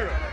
Sure.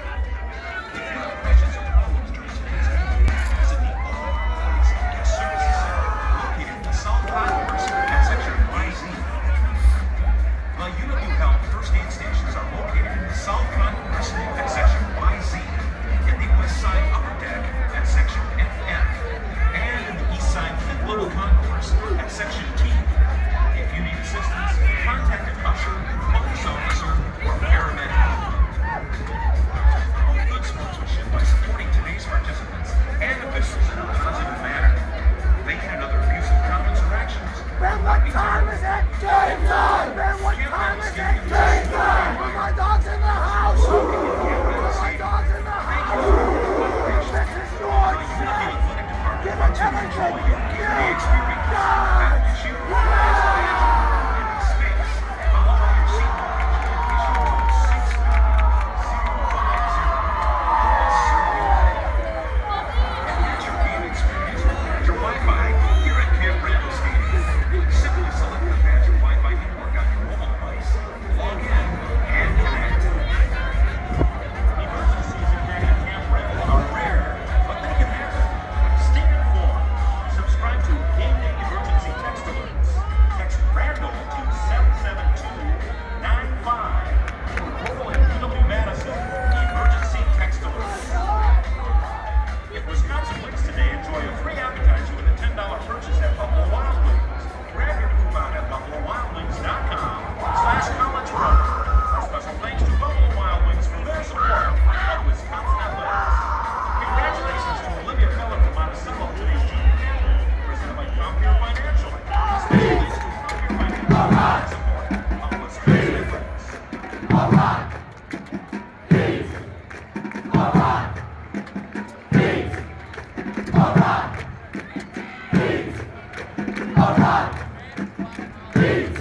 Man, what time is it? Game time! Man, what time is it? Game time! With my dogs in the house! All right. Peace.